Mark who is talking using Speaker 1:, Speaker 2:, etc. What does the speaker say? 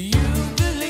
Speaker 1: you believe?